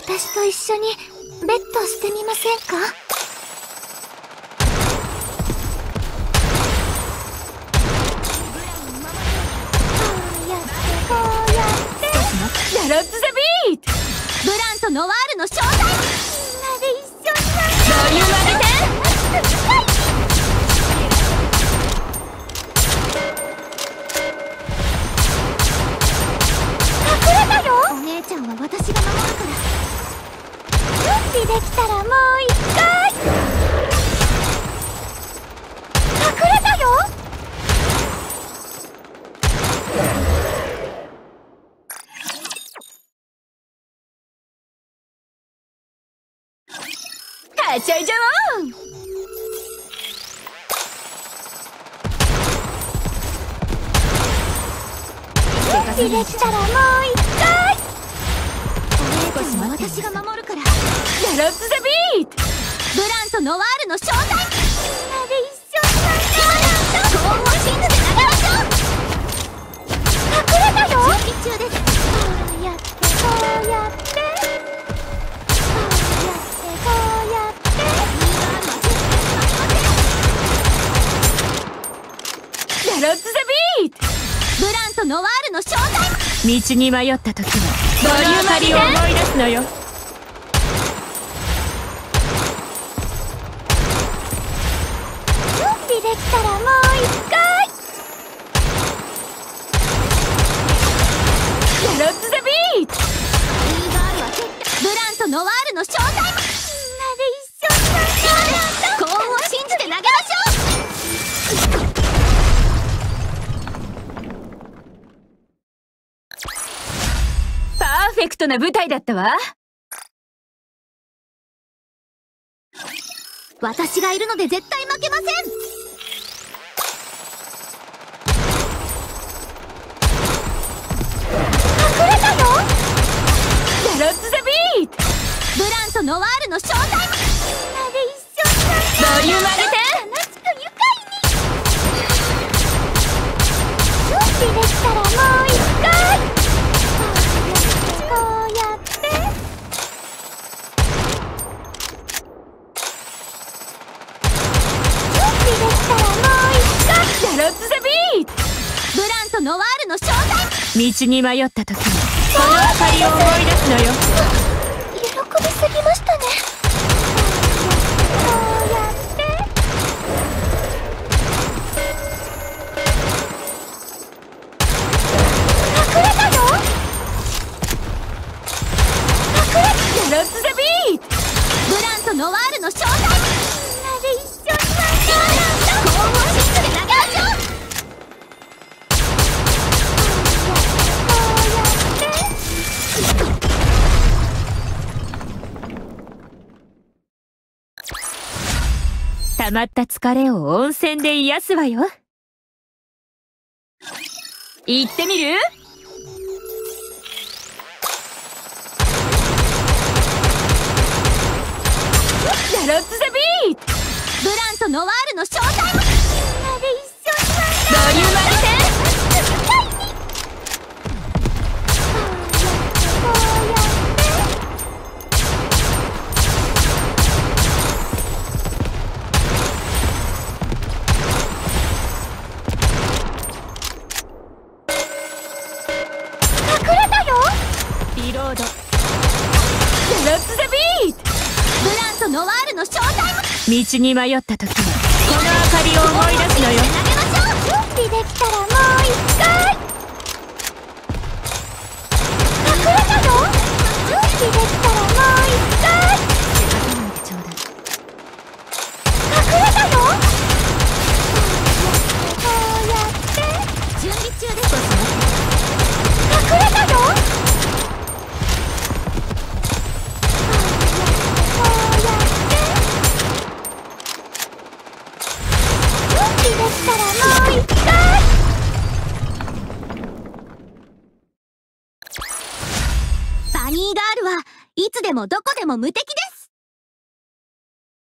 私と一緒にベッドしてみませんか？ラロッツ・ザ・ビートブランとノワールの正体。みんなで一緒に。ボリューム上げてお姉ちゃんは私が準備できたらもう一回隠れたよ。はしゃいじゃおう準備できたらもう一回お姉ちゃんは私が守るから。ラッツ・ザ・ビートブランとノワールの正体みんなで一緒にブランと高音真珠で流れちゃ隠れたよ準備中ですこうやってこうやってこうやってこうやってラロッツ・ザ・ビートブランとノワールの正体。道に迷った時はボリューマリを思い出すのよ。フェクトな舞台だったわ。私がいるので絶対負けません。隠れたよラロッツ・ザ・ビート。ブランとノワールの正体一緒にボリューム上げて。楽しく愉快に。準備できたらもう一回こうやってこうやって準備できたらもう一回ラロッツ・ザ・ビートブランとノワールの正体道に迷った時にこの明かりを思い出すのよ喜びすぎましたね溜まった疲れを温泉で癒すわよ。行ってみる？リロード。ラッツ・ザ・ビートブランとノワールの正体道に迷った時はこの明かりを思い出すのよ。投げましょう。準備できたらもう一回。ニーガールはいつでもどこでも無敵です。